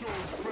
shows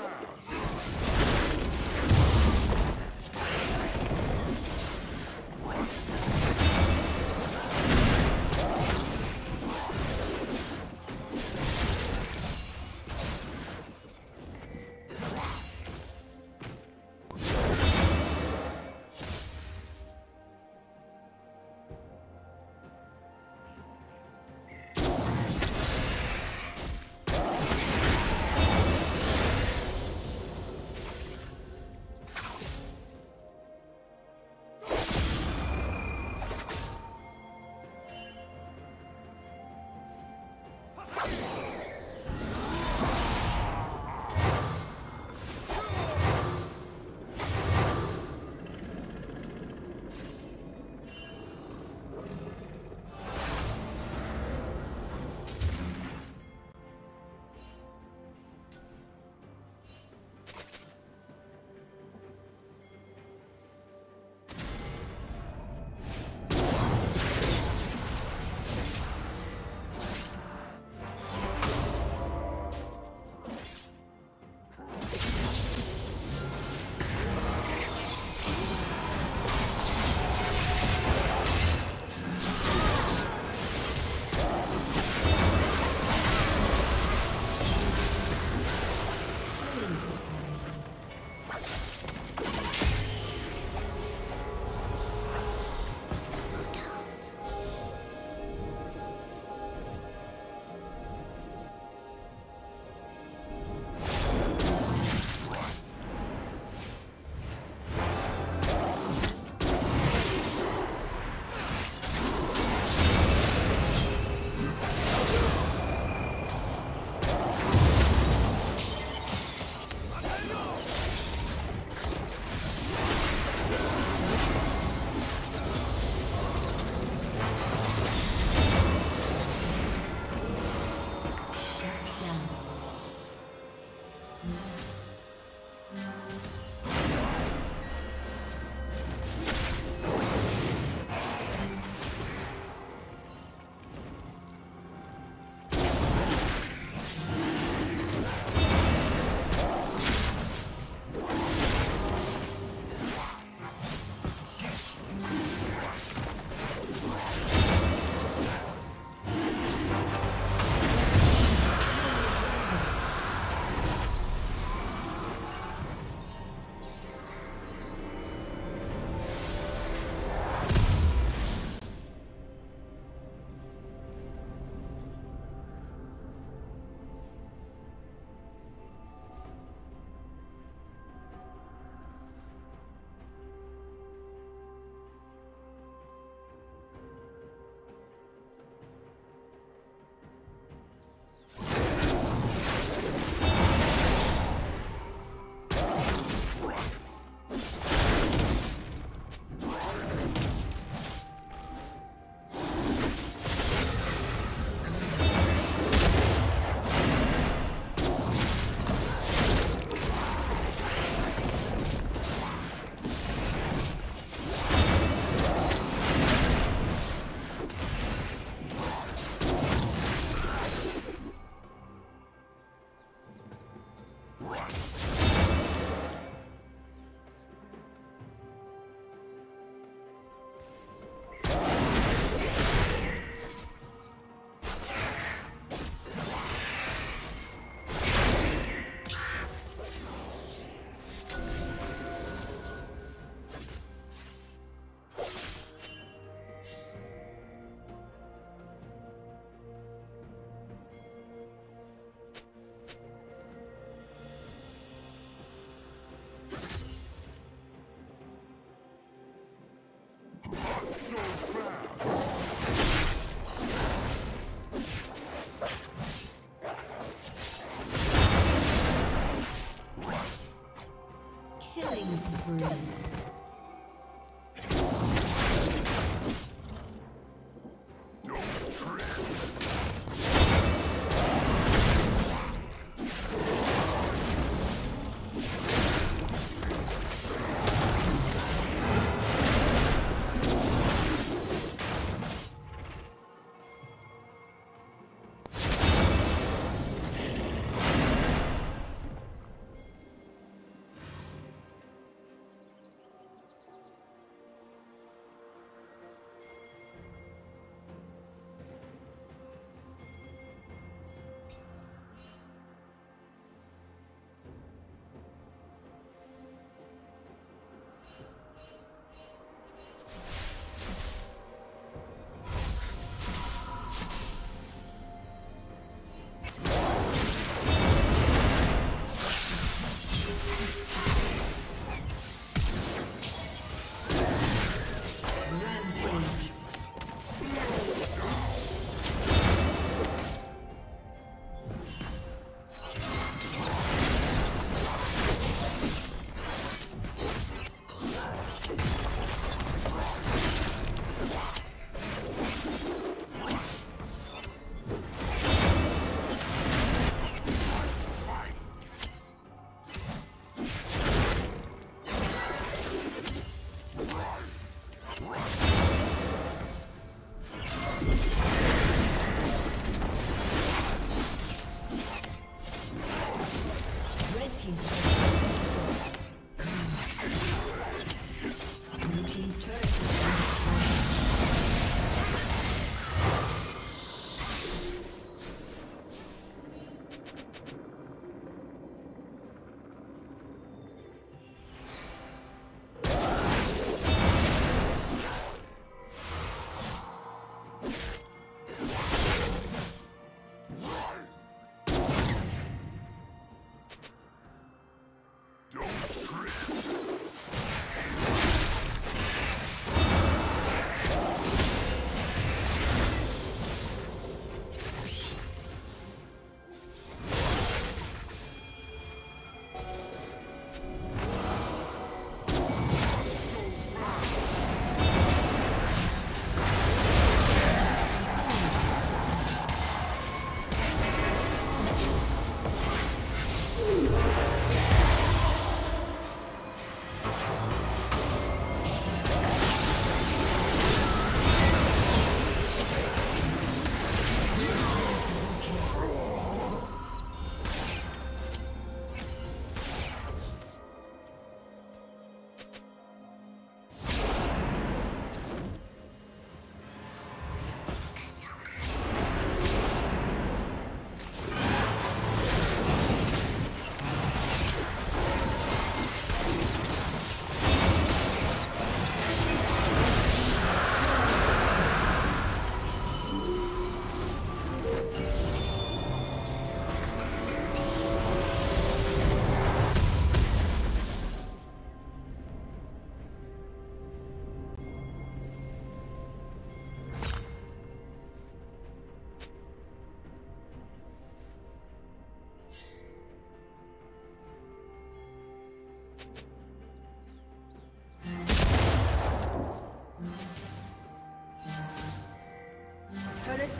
free.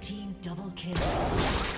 Team double kill.